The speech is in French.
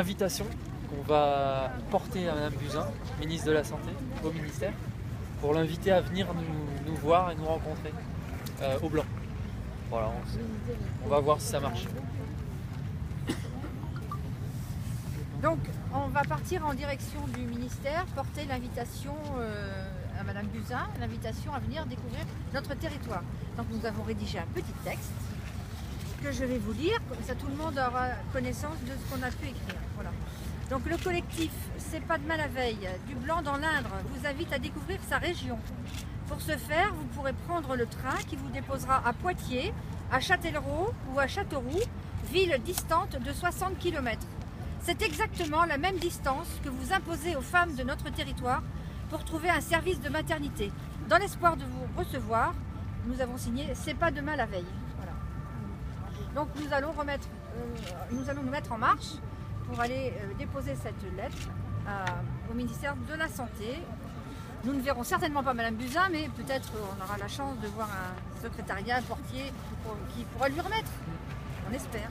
Invitation qu'on va porter à Madame Buzyn, ministre de la Santé, au ministère, pour l'inviter à venir nous, voir et nous rencontrer euh, au Blanc. Voilà, on, on va voir si ça marche. Donc, on va partir en direction du ministère, porter l'invitation euh, à Madame Buzyn, l'invitation à venir découvrir notre territoire. Donc, nous avons rédigé un petit texte que je vais vous lire, comme ça tout le monde aura connaissance de ce qu'on a pu écrire. Voilà. Donc, le collectif C'est pas de mal la veille du Blanc dans l'Indre vous invite à découvrir sa région. Pour ce faire, vous pourrez prendre le train qui vous déposera à Poitiers, à Châtellerault ou à Châteauroux, ville distante de 60 km. C'est exactement la même distance que vous imposez aux femmes de notre territoire pour trouver un service de maternité. Dans l'espoir de vous recevoir, nous avons signé C'est pas demain la veille. Donc nous allons, remettre, euh, nous allons nous mettre en marche pour aller euh, déposer cette lettre à- au ministère de la Santé. Nous ne verrons certainement pas Madame Buzyn, mais peut-être on aura la chance de voir un secrétariat, un portier qui pourra lui remettre. On espère.